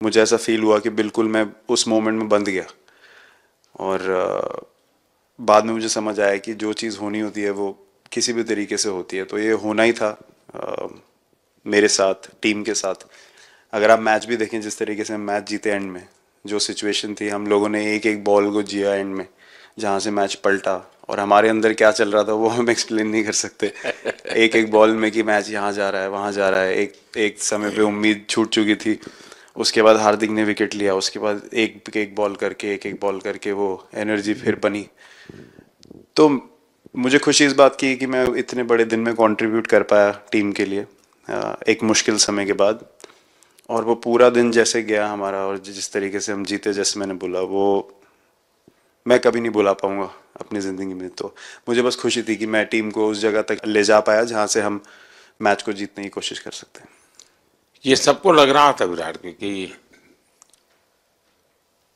मुझे ऐसा फील हुआ कि बिल्कुल मैं उस मोमेंट में बंद गया। और बाद में मुझे समझ आया कि जो चीज़ होनी होती है वो किसी भी तरीके से होती है। तो ये होना ही था आ, मेरे साथ टीम के साथ। अगर आप मैच भी देखें जिस तरीके से मैच जीते एंड में जो सिचुएशन थी हम लोगों ने एक एक बॉल को जिया एंड में जहाँ से मैच पलटा। और हमारे अंदर क्या चल रहा था वो हम एक्सप्लेन नहीं कर सकते। एक एक बॉल में कि मैच यहाँ जा रहा है वहाँ जा रहा है एक एक समय पे उम्मीद छूट चुकी थी। उसके बाद हार्दिक ने विकेट लिया, उसके बाद एक एक बॉल करके, एक एक बॉल करके वो एनर्जी फिर बनी। तो मुझे खुशी इस बात की कि मैं इतने बड़े दिन में कंट्रीब्यूट कर पाया टीम के लिए एक मुश्किल समय के बाद। और वो पूरा दिन जैसे गया हमारा और जिस तरीके से हम जीते, जैसे मैंने बोला, वो मैं कभी नहीं बुला पाऊँगा अपनी ज़िंदगी में। तो मुझे बस खुशी थी कि मैं टीम को उस जगह तक ले जा पाया जहाँ से हम मैच को जीतने की कोशिश कर सकते हैं। ये सबको लग रहा था विराट की, कि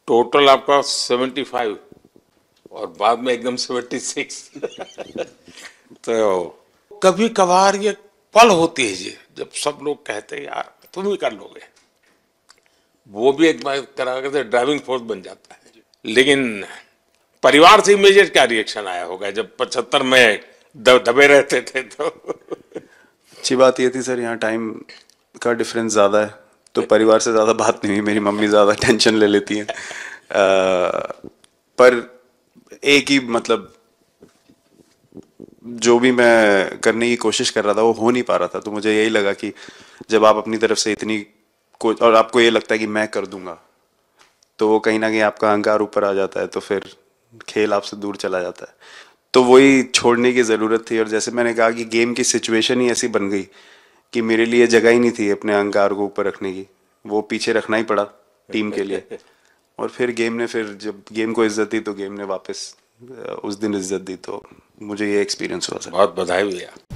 टोटल आपका सेवेंटी फाइव और बाद में एकदम सेवेंटी सिक्स तो कभी कभार ये पल होती है जी, जब सब लोग कहते हैं, यार, तुम ही कर लोगे। वो भी एक बार करा करते ड्राइविंग फोर्स बन जाता है। लेकिन परिवार से इमीडिएट क्या रिएक्शन आया होगा? जब पचहत्तर में दबे रहते थे तो। अच्छी बात ये थी, सर, यहाँ टाइम का डिफरेंस ज़्यादा है। तो परिवार से ज़्यादा बात नहीं हुई, मेरी मम्मी ज़्यादा टेंशन ले लेती हैं। पर एक ही मतलब जो भी मैं करने की कोशिश कर रहा था, वो हो नहीं पा रहा था। तो मुझे यही लगा कि जब आप अपनी तरफ़ से इतनी और आपको ये लगता है कि मैं कर दूँगा तो वो कहीं ना कहीं आपका अहंकार ऊपर आ जाता है तो फिर खेल आपसे दूर चला जाता है। तो वही छोड़ने की ज़रूरत थी, और जैसे मैंने कहा कि गेम की सिचुएशन ही ऐसी बन गई कि मेरे लिए जगह ही नहीं थी अपने अहंकार को ऊपर रखने की। वो पीछे रखना ही पड़ा टीम के लिए। और फिर गेम ने फिर जब गेम को इज़्ज़त दी तो गेम ने वापस उस दिन इज़्ज़त दी तो मुझे ये एक्सपीरियंस हुआ सर। बहुत बधाई भैया।